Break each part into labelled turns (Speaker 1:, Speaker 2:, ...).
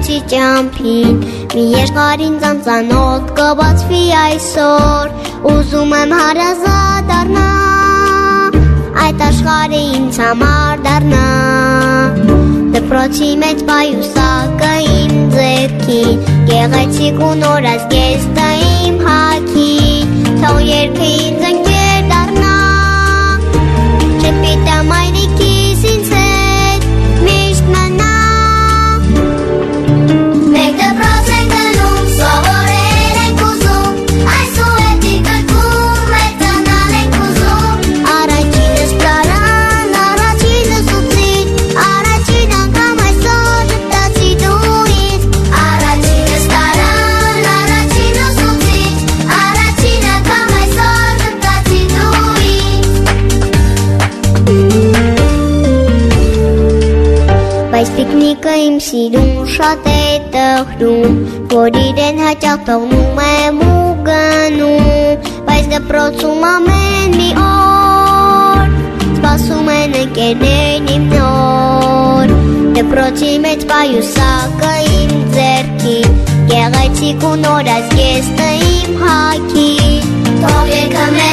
Speaker 1: ծանոթի ճամփին մի երկարին ծանծանոտ կբացվի այսօր ուզում եմ հարազատ դառնա այդ աշխարհը ինձ համար դառնա դպրոցի մեջ բայուսակը իմ ձեռքին գեղեցիկ ու նորաց գեստը իմ հագին թող երկինձ Մամիկը իմ սիրում շատ է տխրում, որ իրեն հաճախ թողնում եմ ու գնում, բայց դպրոցում ամեն մի օր սպասում են ընկերներն իմ նոր։ Դպրոցի մեջ պայուսակը իմ ձեռքի, գեղեցիկ ու նոր այս
Speaker 2: կեստը իմ հաքի, թող եկա մեր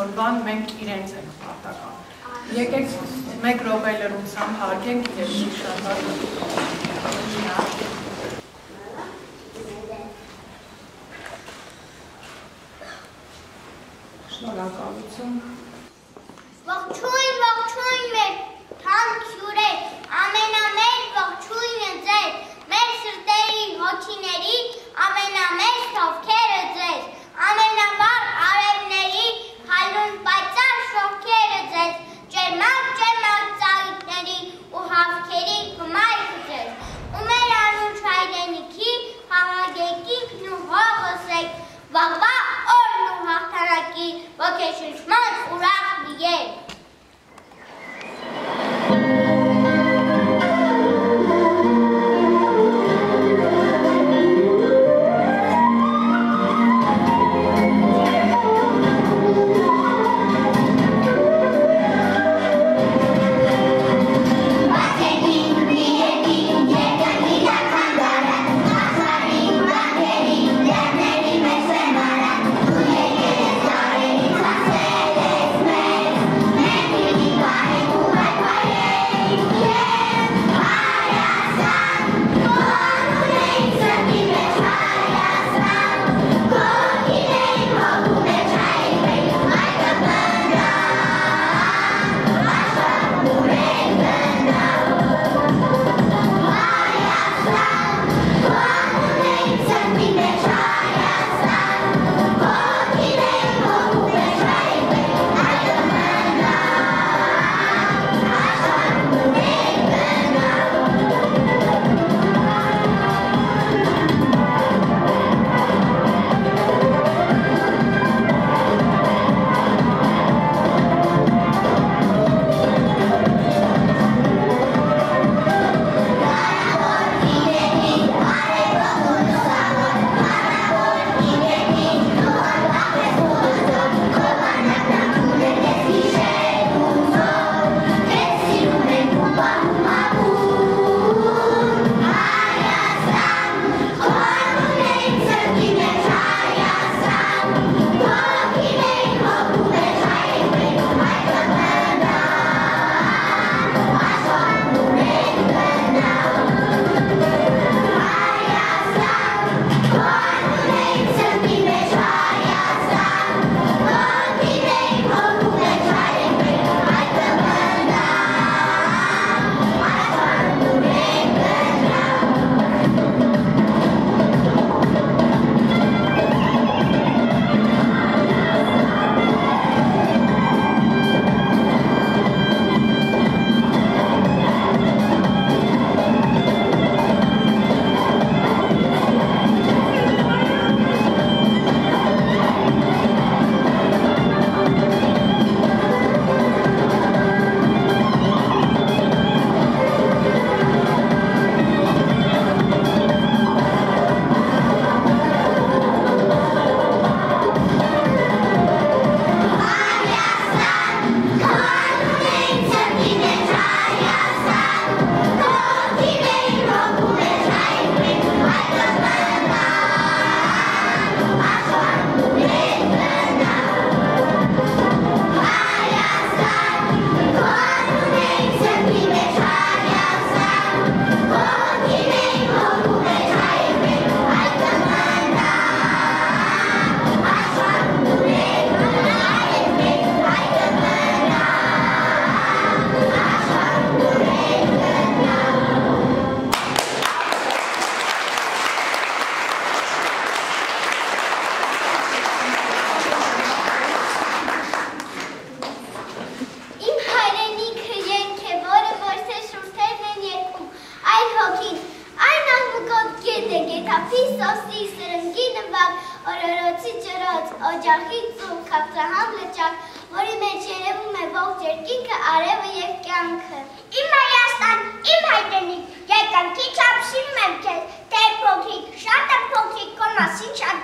Speaker 2: օրվան մենք իրենց ենք պարտական։ Եկեք մեկ րոպե լրությամբ հարգենք իրենց շնորհակալություն։ Շնորհակալություն։
Speaker 1: Ողջույն
Speaker 3: Mount Urach Miguel.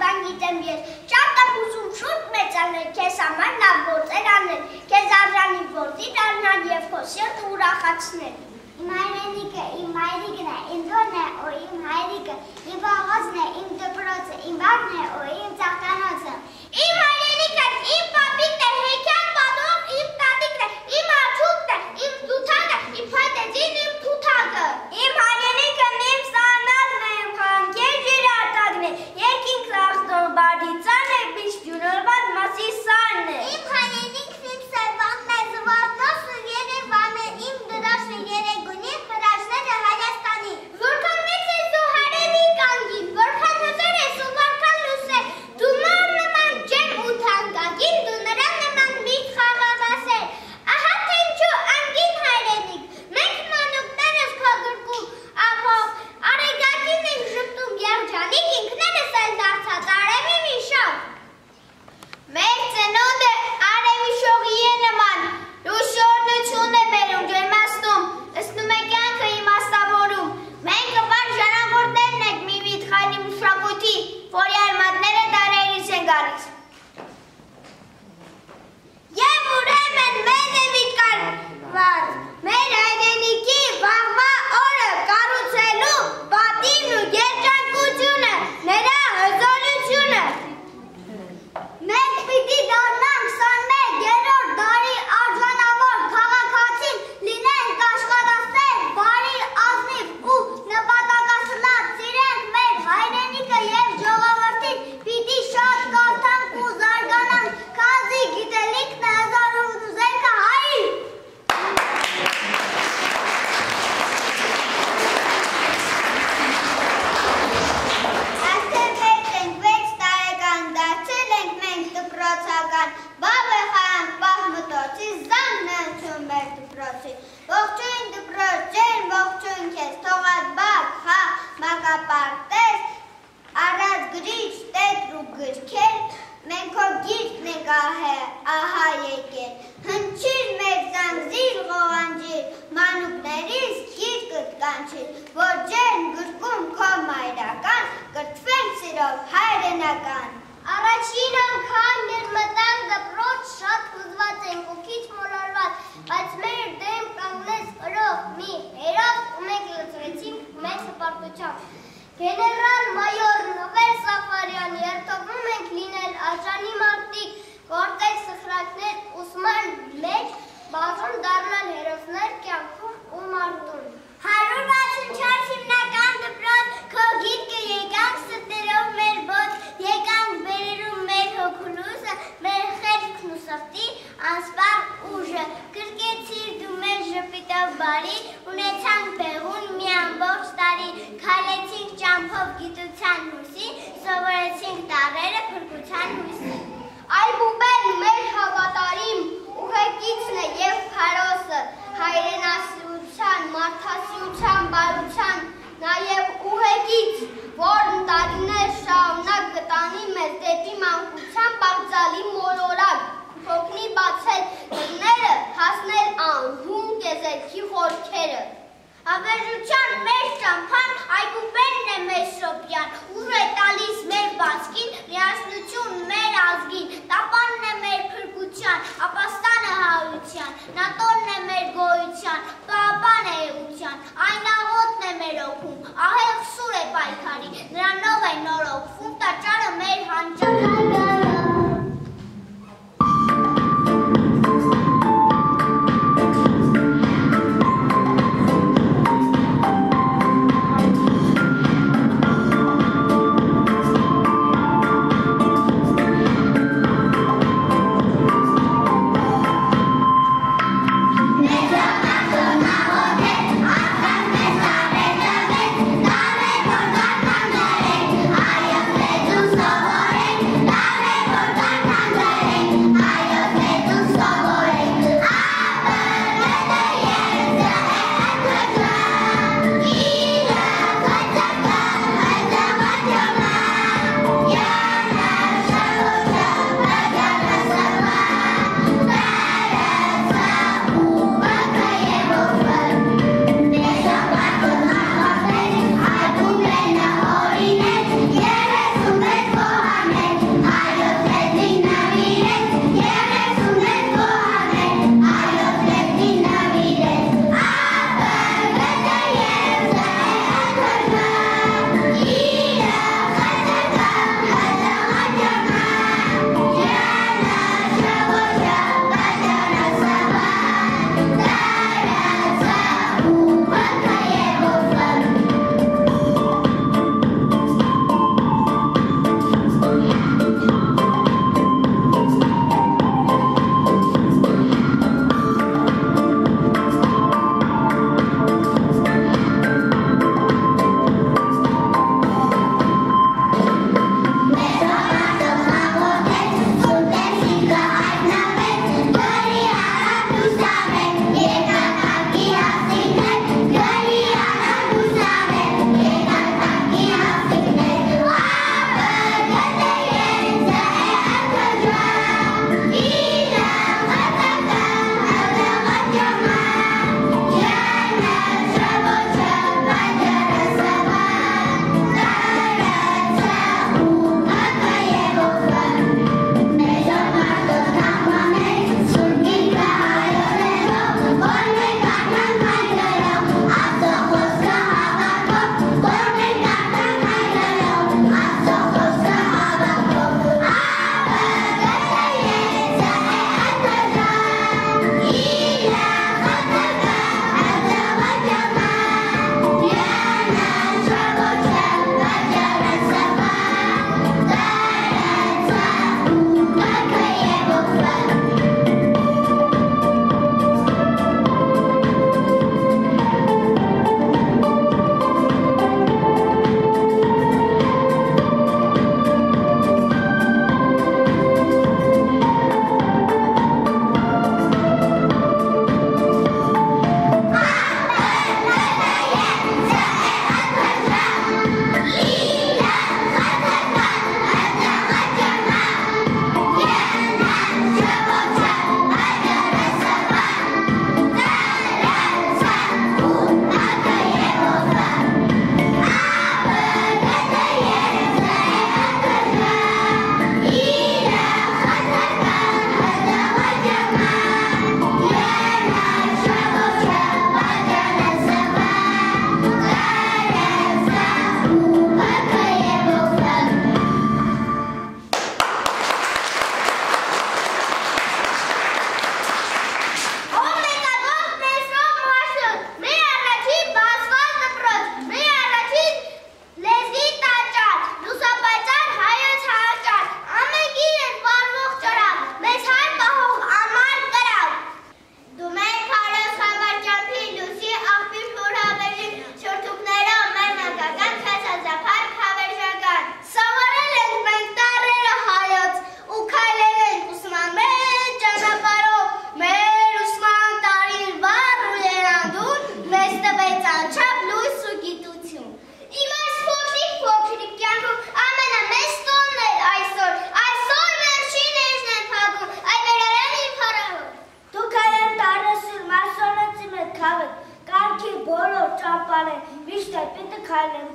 Speaker 3: Բան գիտեմ ես, շատ եմ ուզում շուտ մեծանել, քեզ համար լավ գործեր անել, քեզ արժանի որդի դառնալ եւ քո սիրտը ուրախացնել։
Speaker 1: Իմ հայրենիքը, իմ հայրիկն է, իմ դորն է, ու իմ հայրիկը, իմ բաղոցն է, իմ դպրոցը, իմ բակն է, ու իմ ծաղկանոցը։
Speaker 3: Իմ հայրենիքը, իմ պապիկն է, հեքիաթ պատող, իմ տատիկն է, իմ աչուկն է, իմ դութակը, իմ փայտեջին, իմ թութակը։
Speaker 1: Իմ
Speaker 3: կանչիր, որ ջեն գրկում քո մայրական, կրթվենք սիրով հայրենական։ Առաջին անգամ մեր մտանք դպրոց շատ հուզված ենք ու քիչ մոլորված, բայց մեր դեմ կանգնեց կրող մի հերով ու մենք լծվեցինք մեծ հպարտությամբ։ Գեներալ մայոր Նովել Սաֆարյան երթողում ենք լինել արժանի մարդիկ, գործել սխրակներ ուսման մեջ, բազում դառնալ հերոսներ կյանքում ու մարդուն։ 164 հիմնական դպրոց, քո գիրկը եկանք ստերով մեր բոտ, եկանք բերերում մեր հոգուլուսը, մեր խելքն ու սրտի անսպար ուժը, կրկեցիր դու մեր ժպիտով բարի, ունեցանք բեղուն մի ամբողջ տարի, քայլեցինք ճամփով գիտության հույսին, սովորեցինք տարերը փրկության հույսին։ Այբուբեն մեր հավատարիմ ուղեկիցն է եւ քարոսը, հայրենասիրության, մարդասիրության, բարության, նաեւ ուղեկից, որն տարիներ շարունակ կտանի մեզ դեպի մանկության բարձալի մոլորակ, փոքնի բացել դռները, հասնել անհուն կեզեքի խորքերը։ Հավերժության մեր ճամփան այգուբերն է մեր շոպյան, ուր է տալիս մեր բացքին, միասնություն մեր ազգին, տապանն է մեր փրկության, ապաստանը հարության, նատորն է մեր գոյության, պապան է էության,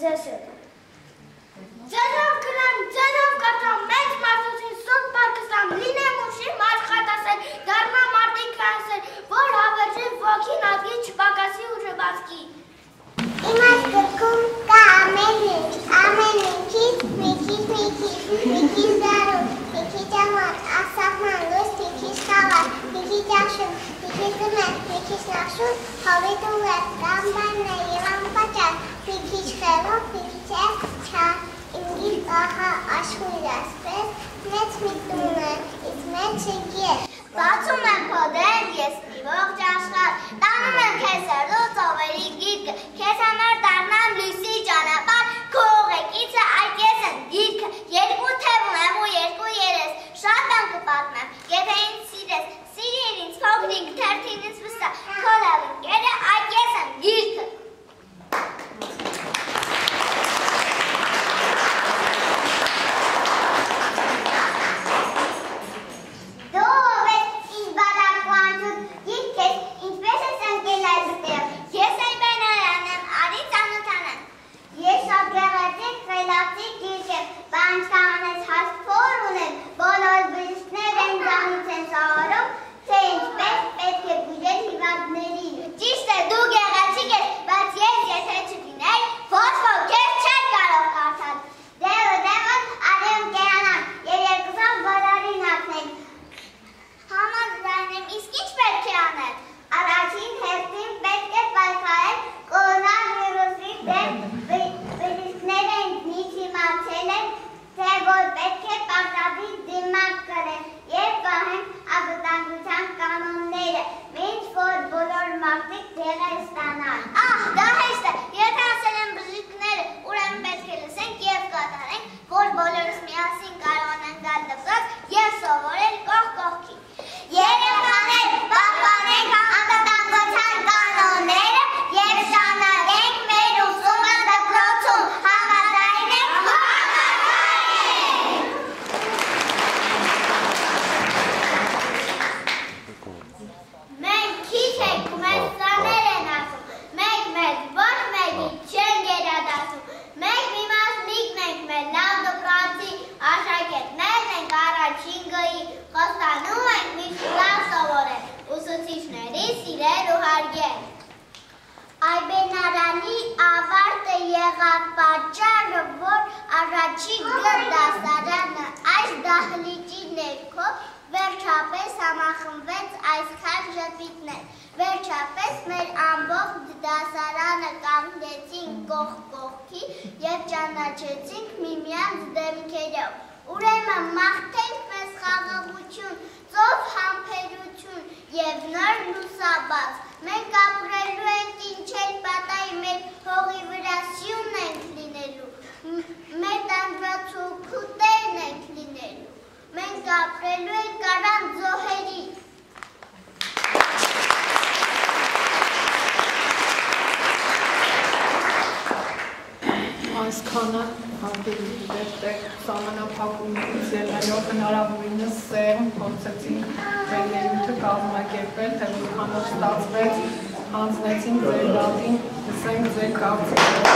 Speaker 4: ձեզ հետ։ Ձերով գրեմ, ձերով գտամ, մեծ մարդուցին սուրբ պարկստամ, լինեմ ուշի մարխատասել, դարմա մարդիկ կանսել, որ հավրջին ոգին ազգի չպակասի ու ժբացքի։
Speaker 1: Իմ այս գրքում կա ամեն ինչ, ամեն ինչից մի քիչ, մի քիչ, մի քիչ դարում, մի քիչ ամառ, ասահման, լույս, մի քիչ խաղար, մի քիչ աշուն, մի քիչ դմեր, մի քիչ նախշուն, հովիտ ու վեր, կամբարն է և անպաճար, մի քիչ խեղով, մի քիչ է չար, իմ գիրք ահա աշխույր ասպես, մեծ մի տուն է, իսկ մեջը եր։ Բացում եմ փոդեր, ես մի ողջ աշխար, տանում ճանաչեցինք միմյանց դեմքերով։ Ուրեմն մաղթենք մեզ խաղաղություն, ծով համբերություն եւ նոր լուսաբաց։ Մենք ապրելու ենք ինչ էլ պատահի մեր հողի վրա սյուն ենք լինելու։ Մեր տանջվածուքուտերն ենք լինելու։ Մենք ապրելու ենք առանց զոհերի։
Speaker 2: Այսքանը հանդիպի դեպտեք սահմանափակումից ելնելով հնարավորինս սերմ փորձեցին մեր ելույթը կազմակերպել, թե որքանով ստացվեց, հանձնեցին ձեր դատին, լսենք ձեր կարծիքները։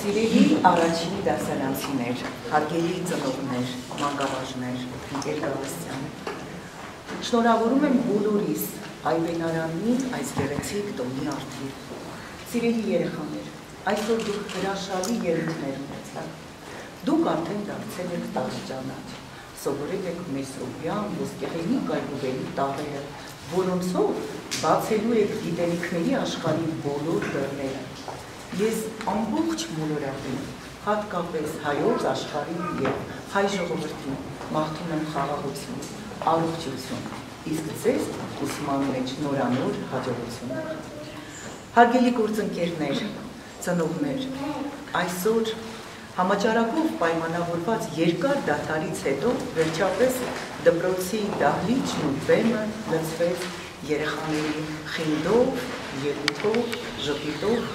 Speaker 5: Սիրելի առաջին դասարանցիներ, հարգելի ծնողներ, մանկավարժներ, ընկեր Գալստյան։ Շնորհավորում եմ բոլորիս Այբենարանի այս գեղեցիկ տոնի արդի։ Սիրելի երեխաներ, այսօր դուք հրաշալի ելույթներ ունեցաք։ Դուք արդեն դարձել եք տասճանաչ։ Սովորել եք Մեսրոպյան, ոսկեղենի կայքուբերի տարերը, որոնցով բացելու եք գիտելիքների աշխարհի բոլոր դռները։ Ես ամբողջ մոլորակին, հատկապես հայոց աշխարհին եւ հայ ժողովրդին մաղթում եմ խաղաղություն, առողջություն, իսկ ձեզ ուսման մեջ նորանոր հաջողություն։ Հարգելի գործընկերներ, ծնողներ, այսօր համաճարակով պայմանավորված երկար դատարից հետո վերջապես դպրոցի դահլիճն ու բեմը լցվեց երեխաների խինդով, ելույթով, ժպիտով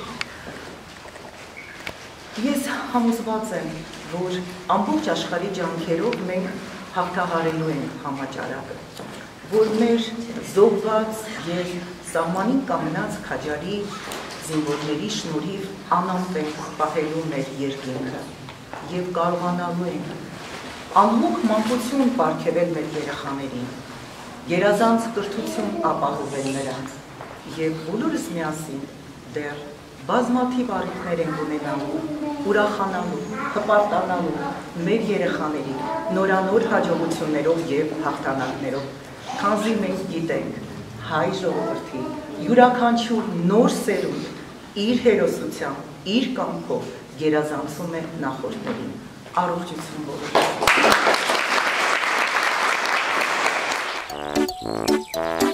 Speaker 5: Ես համոզված եմ, որ ամբողջ աշխարհի ջանքերով մենք հաղթահարելու ենք համաճարակը, որ մեր զոհված եւ սահմանին կանգնած քաջարի զինվորների շնորհիվ անամպենք պահելու մեր երկինքը եւ կարողանալու ենք անհոգ մանկություն ապարգևել մեր երեխաներին, երազանց կրթություն ապահովել նրանց եւ բոլորս միասին դեռ բազմաթիվ առիթներ են ունենալու, ուրախանալու, հպարտանալու մեր երեխաների նորանոր հաջողություններով եւ հաղթանակներով, քանզի մենք գիտենք հայ ժողովրդի յուրաքանչյուր նոր սերունդ իր հերոսությամբ, իր կամքով գերազանցում է նախորդներին։ Առողջություն բոլորին։